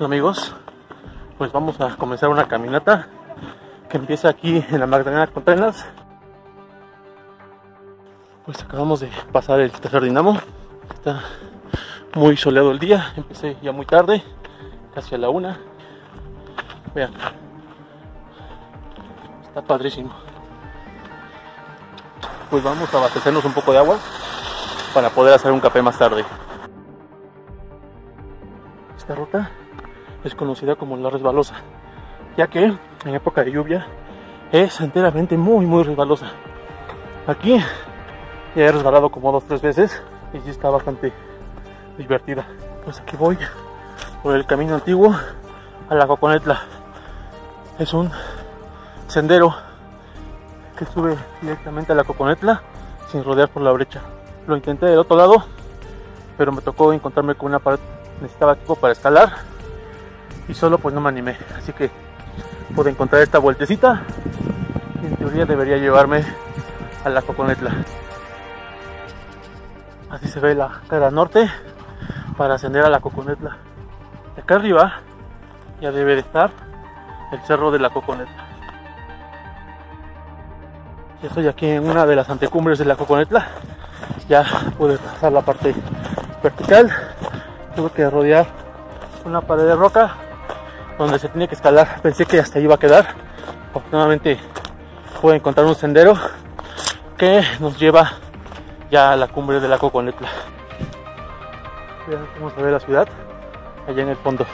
Amigos, pues vamos a comenzar una caminata que empieza aquí en la Magdalena Contreras. Pues acabamos de pasar el tercer dinamo. Está muy soleado el día. Empecé ya muy tarde, casi a la una. Vean, está padrísimo. Pues vamos a abastecernos un poco de agua para poder hacer un café más tarde. Esta ruta es conocida como la resbalosa, ya que en época de lluvia es enteramente muy muy resbalosa. Aquí ya he resbalado como dos tres veces y sí está bastante divertida. Pues aquí voy por el camino antiguo a la Coconetla. Es un sendero que sube directamente a la Coconetla sin rodear por la brecha. Lo intenté del otro lado, pero me tocó encontrarme con una pared. Necesitaba equipo para escalar y solo pues no me animé. Así que pude encontrar esta vueltecita y en teoría debería llevarme a la Coconetla. Así se ve la cara norte para ascender a la Coconetla. Acá arriba ya debe de estar el cerro de la Coconetla. Ya estoy aquí en una de las antecumbres de la Coconetla. Ya pude pasar la parte vertical. Tuve que rodear una pared de roca donde se tiene que escalar. Pensé que hasta ahí iba a quedar. Afortunadamente pude encontrar un sendero que nos lleva ya a la cumbre de la Coconetla. Vean cómo se ve la ciudad allá en el fondo.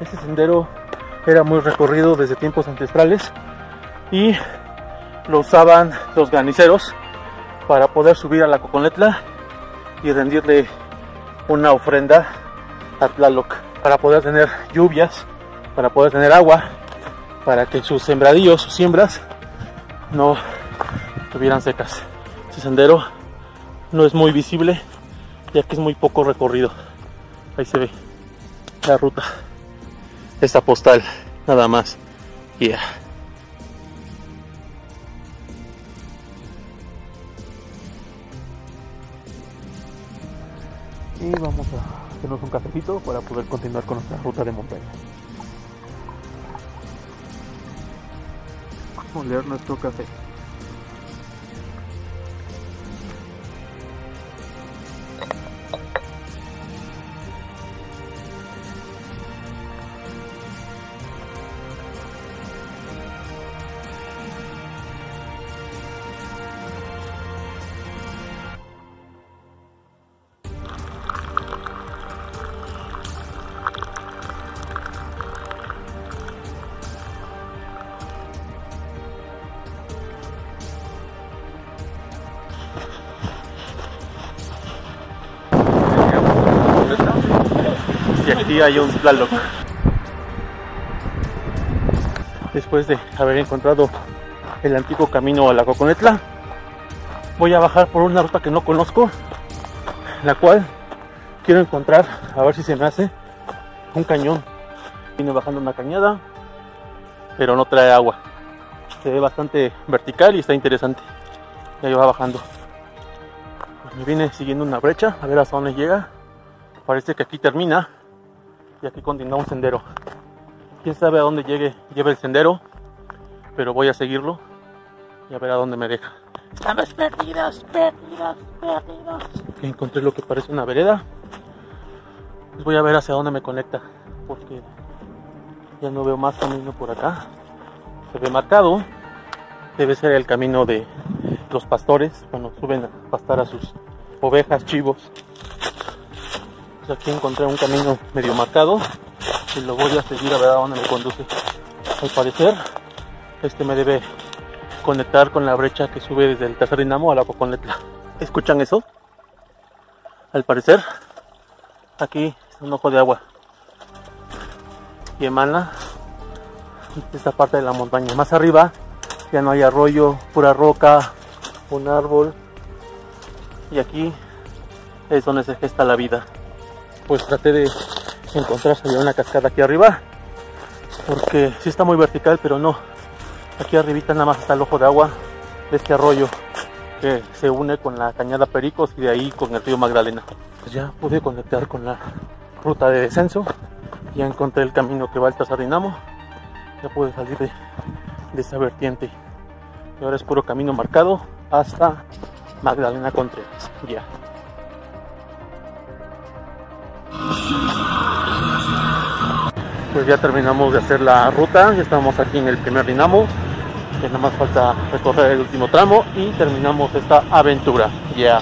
Este sendero era muy recorrido desde tiempos ancestrales y lo usaban los graniceros para poder subir a la Coconetla y rendirle una ofrenda a Tlaloc para poder tener lluvias, para poder tener agua, para que sus sembradíos, sus siembras no estuvieran secas. Este sendero no es muy visible ya que es muy poco recorrido. Ahí se ve la ruta. Esta postal, nada más. Yeah. Y vamos a hacernos un cafecito para poder continuar con nuestra ruta de montaña. Vamos leer nuestro café. Hay un Tlaloc. Después de haber encontrado el antiguo camino a la Coconetla, voy a bajar por una ruta que no conozco, la cual quiero encontrar, a ver si se me hace un cañón. Vine bajando una cañada, pero no trae agua. Se ve bastante vertical y está interesante. Y ahí va bajando. Me vine siguiendo una brecha, a ver hasta dónde llega. Parece que aquí termina y aquí continúa un sendero. Quién sabe a dónde llegue, lleve el sendero, pero voy a seguirlo y a ver a dónde me deja. Estamos perdidos, perdidos, perdidos. Encontré lo que parece una vereda. Pues voy a ver hacia dónde me conecta, porque ya no veo más camino por acá. Se ve marcado. Debe ser el camino de los pastores cuando suben a pastar a sus ovejas, chivos. Aquí encontré un camino medio marcado y lo voy a seguir a ver a dónde me conduce. Al parecer, este me debe conectar con la brecha que sube desde el tercer dinamo a la Coconetla. ¿Escuchan eso? Al parecer, aquí está un ojo de agua y emana esta parte de la montaña. Más arriba ya no hay arroyo, pura roca, un árbol y aquí es donde se gesta la vida. Pues traté de encontrar una cascada aquí arriba porque sí está muy vertical pero no aquí arribita nada más está el ojo de agua de este arroyo que se une con la cañada Pericos y de ahí con el río Magdalena pues ya pude conectar con la ruta de descenso. Ya encontré el camino que va al Tazardinamo. Ya pude salir de, de esa vertiente. Y ahora es puro camino marcado hasta Magdalena Contreras. Ya. Pues ya terminamos de hacer la ruta, ya estamos aquí en el primer dinamo, ya nada más falta recorrer el último tramo y terminamos esta aventura. Ya.